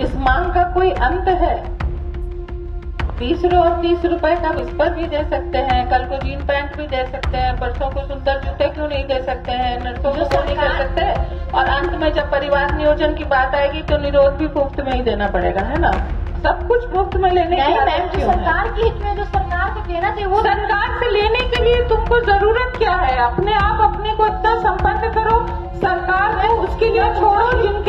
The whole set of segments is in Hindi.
इस मांग का कोई अंत है? बीस और तीस रुपए का विस्पर भी दे सकते हैं कल को जीन पैंट भी दे सकते हैं परसों को सुंदर जूते क्यों नहीं दे सकते हैं? नर्सों को क्यों नहीं कर सकते? और अंत में जब परिवार नियोजन की बात आएगी तो निरोध भी मुफ़्त में ही देना पड़ेगा है ना? सब कुछ मुफ़्त में लेने की नहीं मैम जो सरकार के हित में जो सरकार को देना चाहिए वो सरकार से लेने के लिए तुमको ज़रूरत क्या है? अपने आप अपने को इतना संपन्न करो सरकार को उसके लिए छोड़ो जिनके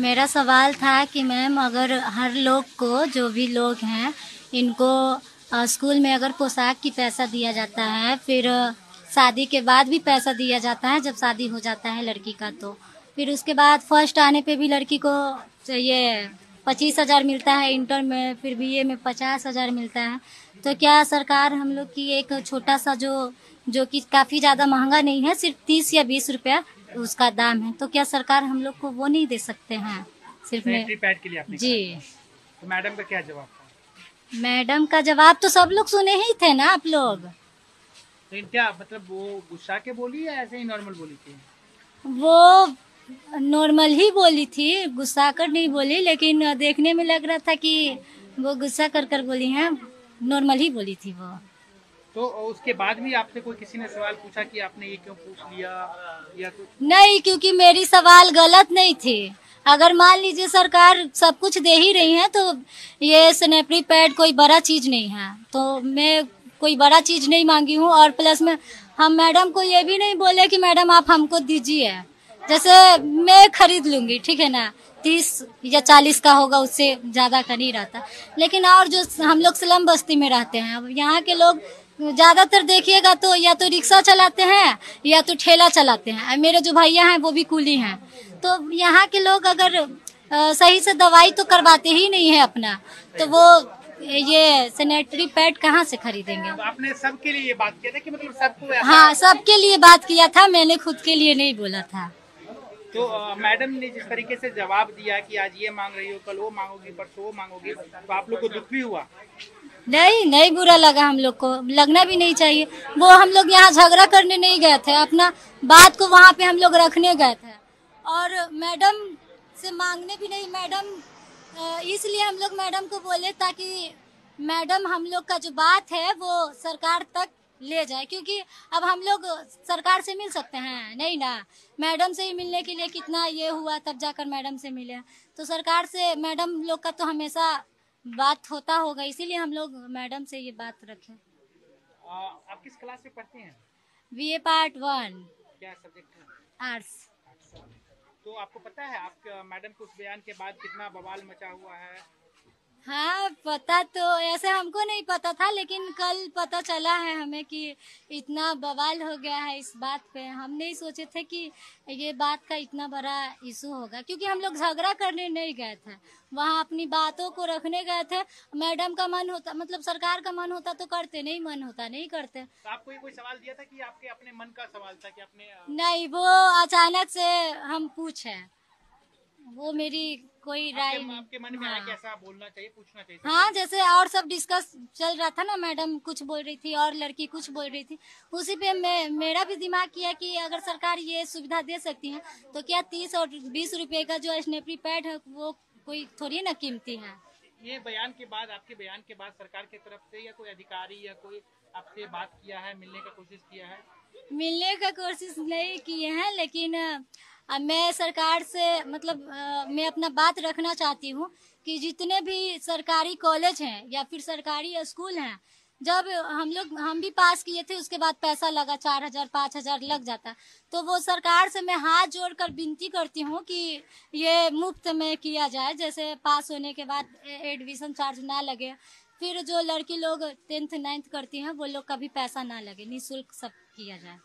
मेरा सवाल था कि मैम, अगर हर लोग को, जो भी लोग हैं, इनको स्कूल में अगर पोशाक की पैसा दिया जाता है, फिर शादी के बाद भी पैसा दिया जाता है, जब शादी हो जाता है लड़की का तो। फिर उसके बाद फ़र्स्ट आने पे भी लड़की को ये पच्चीस हज़ार मिलता है इंटर में, फिर बीए में पचास हज़ार मिलता है। तो क्या सरकार हम लोग की एक छोटा सा जो जो कि काफ़ी ज़्यादा महँगा नहीं है, सिर्फ़ तीस या बीस रुपया उसका दाम है। तो क्या सरकार हम लोग को वो नहीं दे सकते हैं? सिर्फ़ पैड के लिए आपने जी। तो मैडम का क्या जवाब था? मैडम का जवाब तो सब लोग सुने ही थे ना आप लोग। क्या मतलब वो गुस्सा के बोली या ऐसे ही नॉर्मल बोली थी? वो नॉर्मल ही बोली थी गुस्सा कर नहीं बोली लेकिन देखने में लग रहा था कि वो गुस्सा कर कर बोली हैं। नॉर्मल ही बोली थी वो। तो उसके बाद भी आपसे कोई किसी ने सवाल पूछा कि आपने ये क्यों पूछ लिया या कुछ नहीं, क्योंकि मेरी सवाल गलत नहीं थी। अगर मान लीजिए सरकार सब कुछ दे ही रही है तो ये सैनिटरी पैड कोई बड़ा चीज़ नहीं है। तो मैं कोई बड़ा चीज़ नहीं मांगी हूँ, और प्लस में हम मैडम को ये भी नहीं बोले कि मैडम आप हमको दीजिए। जैसे मैं खरीद लूँगी, ठीक है ना? तीस या चालीस का होगा, उससे ज़्यादा का नहीं रहता। लेकिन और जो हम लोग स्लम बस्ती में रहते हैं यहाँ के लोग ज़्यादातर देखिएगा तो या तो रिक्शा चलाते हैं या तो ठेला चलाते हैं। मेरे जो भैया हैं वो भी कूली हैं। तो यहाँ के लोग अगर सही से दवाई तो करवाते ही नहीं है अपना। तो वो ये सैनिटरी पैड कहाँ से खरीदेंगे? तो आपने सबके लिए बात किया था कि मतलब सबको हाँ सबके लिए बात किया था मैंने खुद के लिए नहीं बोला था। तो मैडम ने जिस तरीके से जवाब दिया कि आज ये मांग रही हो कल वो मांगोगी परसों वो मांगोगी तो आप लोग को दुख भी हुआ? नहीं नहीं बुरा लगा हम लोग को। लगना भी नहीं चाहिए। वो हम लोग यहाँ झगड़ा करने नहीं गए थे। अपना बात को वहाँ पे हम लोग रखने गए थे। और मैडम से मांगने भी नहीं। मैडम इसलिए हम लोग मैडम को बोले ताकि मैडम हम लोग का जो बात है, वो सरकार तक ले जाए। क्योंकि अब हम लोग सरकार से मिल सकते हैं। नहीं ना? मैडम से ही मिलने के लिए कितना ये हुआ, तब जाकर मैडम से मिले। तो सरकार से, मैडम लोग का तो हमेशा बात होता होगा इसीलिए हम लोग मैडम से ये बात रखे। आप किस क्लास में पढ़ते हैं? बी ए पार्ट वन क्या सब्जेक्ट है? आर्ट्स तो आपको पता है आप मैडम के उस बयान के बाद कितना बवाल मचा हुआ है? हाँ पता तो ऐसे हमको नहीं पता था लेकिन कल पता चला है हमें कि इतना बवाल हो गया है इस बात पे। हम नहीं सोचे थे कि ये बात का इतना बड़ा इशू होगा क्योंकि हम लोग झगड़ा करने नहीं गए थे। वहाँ अपनी बातों को रखने गए थे। मैडम का मन होता मतलब सरकार का मन होता तो करते नहीं मन होता नहीं करते। तो आपको कोई सवाल दिया था कि आपके अपने मन का सवाल था कि अपने नहीं वो अचानक से हम पूछे। वो मेरी कोई राय आपके, आपके मन में हाँ। कि ऐसा बोलना चाहिए पूछना चाहिए हाँ जैसे और सब डिस्कस चल रहा था ना मैडम कुछ बोल रही थी और लड़की कुछ बोल रही थी उसी पे मैं मेरा भी दिमाग किया कि अगर सरकार ये सुविधा दे सकती है तो क्या तीस और बीस रुपए का जो स्नेपरी पैड है वो कोई थोड़ी ना कीमती है? ये बयान के बाद आपके बयान के बाद सरकार की तरफ़ से या कोई अधिकारी या कोई आपसे बात किया है मिलने का कोशिश किया है? मिलने का कोशिश नहीं किए हैं, लेकिन मैं सरकार से मतलब मैं अपना बात रखना चाहती हूँ कि जितने भी सरकारी कॉलेज हैं या फिर सरकारी स्कूल हैं, जब हम लोग, हम भी पास किए थे, उसके बाद पैसा लगा, चार हज़ार, पाँच हज़ार लग जाता। तो वो सरकार से मैं हाथ जोड़कर विनती करती हूँ कि ये मुफ़्त में किया जाए। जैसे पास होने के बाद एडमिशन चार्ज ना लगे। फिर जो लड़की लोग टेंथ नाइन्थ करती हैं, वो लोग का भी पैसा ना लगे, निःशुल्क सब। किया जाए।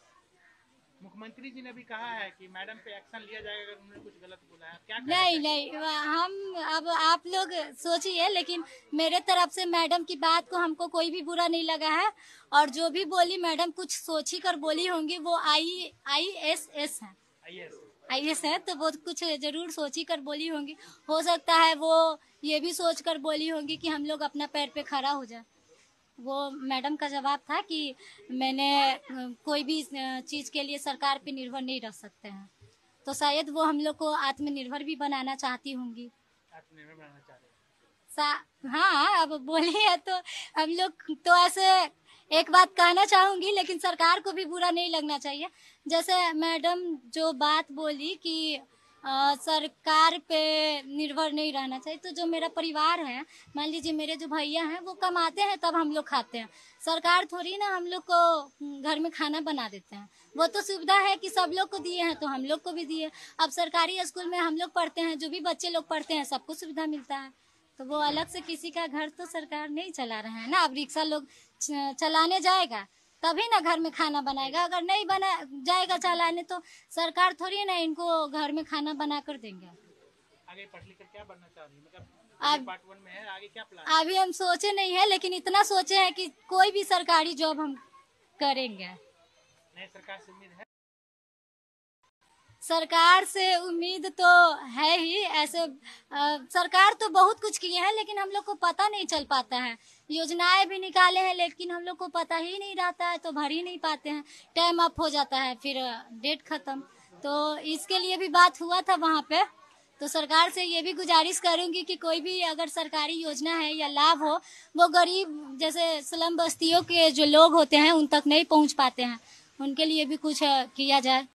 मुख्यमंत्री जी ने भी कहा है कि मैडम पे एक्शन लिया जाएगा अगर उन्होंने कुछ गलत बोला है। क्या नहीं? नहीं हम अब आप लोग सोचिए लेकिन मेरे तरफ़ से मैडम की बात को हमको कोई भी बुरा नहीं लगा है। और जो भी बोली मैडम कुछ सोची कर बोली होंगी वो आई आई एस एस है। आई एस है तो वो कुछ ज़रूर सोची कर बोली होंगी। हो सकता है वो ये भी सोच कर बोली होंगी कि हम लोग अपना पैर पे खड़ा हो जाए। वो मैडम का जवाब था कि मैंने कोई भी चीज़ के लिए सरकार पे निर्भर नहीं रह सकते हैं। तो शायद वो हम लोग को आत्मनिर्भर भी बनाना चाहती होंगी। आत्मनिर्भर बनाना हैं। हाँ अब बोलिए तो हम लोग तो ऐसे एक बात कहना चाहूँगी लेकिन सरकार को भी बुरा नहीं लगना चाहिए। जैसे मैडम जो बात बोली कि अ, सरकार पे निर्भर नहीं रहना चाहिए। तो जो मेरा परिवार है मान लीजिए मेरे जो भैया हैं वो कमाते हैं तब हम लोग खाते हैं। सरकार थोड़ी ना हम लोग को घर में खाना बना देते हैं। वो तो सुविधा है कि सब लोग को दिए हैं तो हम लोग को भी दिए। अब सरकारी स्कूल में हम लोग पढ़ते हैं जो भी बच्चे लोग पढ़ते हैं सबको सुविधा मिलता है। तो वो अलग से किसी का घर तो सरकार नहीं चला रहा है ना? अब रिक्शा लोग चलाने जाएगा। तभी ना घर में खाना बनाएगा। अगर नहीं बना जाएगा चलाने तो सरकार थोड़ी ना इनको घर में खाना बना कर देंगे। आगे पढ़ लिख कर क्या बनना चाह रही मतलब अब- में है आगे क्या प्लान अभी हम सोचे नहीं है लेकिन इतना सोचे हैं कि कोई भी सरकारी जॉब हम करेंगे। नहीं सरकार से उम्मीद है? सरकार से उम्मीद तो है ही ऐसे अ, सरकार तो बहुत कुछ किए हैं लेकिन हम लोग को पता नहीं चल पाता है। योजनाएँ भी निकाले हैं लेकिन हम लोग को पता ही नहीं रहता है तो भर ही नहीं पाते हैं। टाइम अप हो जाता है फिर डेट खत्म। तो इसके लिए भी बात हुआ था वहाँ पे। तो सरकार से ये भी गुजारिश करूँगी कि कोई भी अगर सरकारी योजना है या लाभ हो वो गरीब जैसे स्लम बस्तियों के जो लोग होते हैं उन तक नहीं पहुँच पाते हैं। उनके लिए भी कुछ किया जाए।